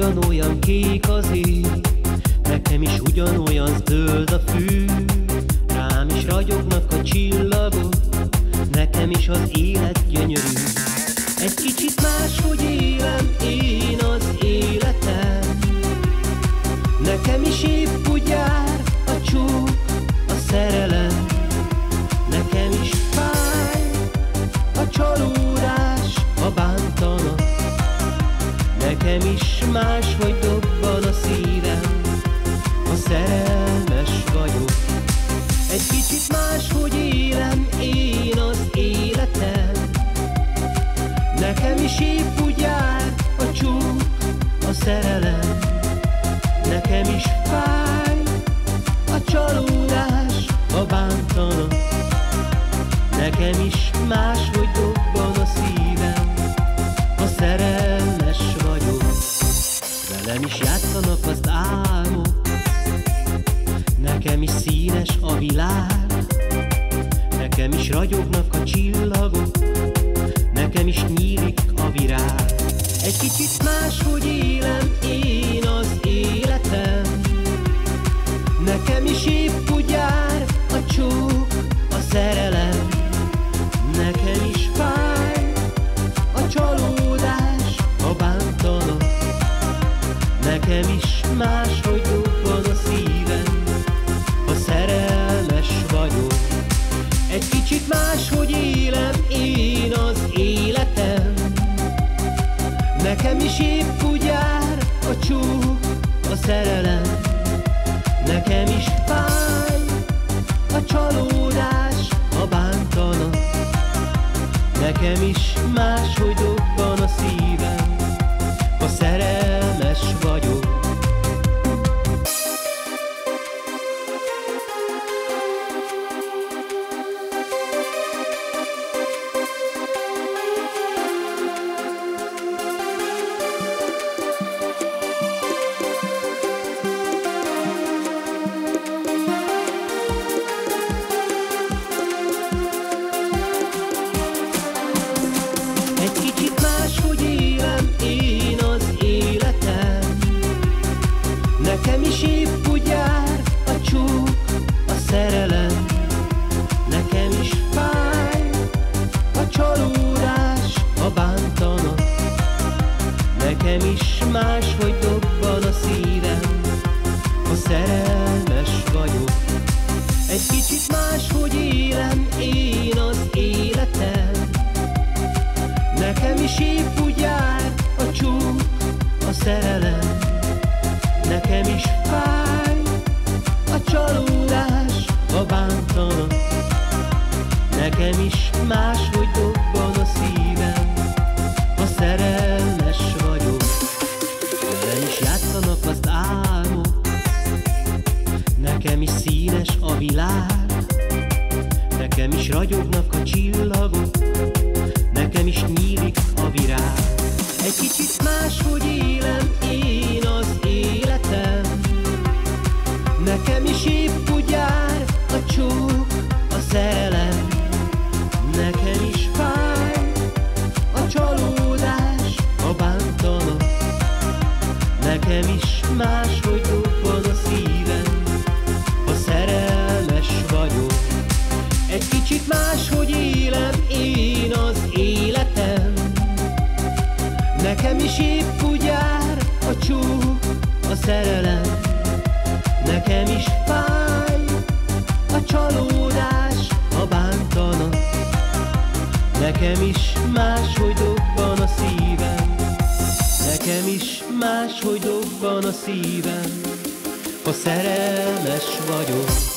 ugyanolyan kék az ég, nekem is ugyanolyan zöld a fű, rám is ragyognak a csillagok, nekem is az élet gyönyörű. Egy kicsit más, nekem is más, hogy dobban a szívem, ha szerelmes vagyok. Egy kicsit más, hogy élem én az életem, nekem is épp úgy jár a csók, a szerelem, nekem is fáj Velem is játszanak az álmok, Nekem is színes a világ, nekem is ragyognak a csillagok, nekem is nyílik a virág. Egy kicsit más, hogy élem én az életem, nekem is épp úgy jár a csók, is más, hogy dobban a szívem, ha szerelmes vagyok. Egy kicsit más, hogy élem én az életem, nekem is épp a csók, a szerelem, Egy kicsit más, hogy élem én az életem. Nekem is épp úgy jár a csók, a szerelem. Nekem is fáj a csalódás, a bántanak Nekem is más, hogy dobban a szívem. Ha szerelmes vagyok nekem is fáj a csalódás, a bántanak, nekem is más, hogy dobban a szívem, ha szerelmes vagyok. Velem is játszanak az álmok, nekem is színes a világ, nekem is ragyognak a csillagok, nekem is nyílik a virág. Egy kicsit más, hogy élem én nekem is más, hogy dobban a szívem, ha szerelmes vagyok. Egy kicsit más, hogy élem én az életem. Nekem is épp úgy a csók, a szerelem. Nekem is fáj a csalódás, a bántanak Nekem is más, hogy dobban a szívem. Nekem is más, hogy dobban a szívem. Ha szerelmes vagyok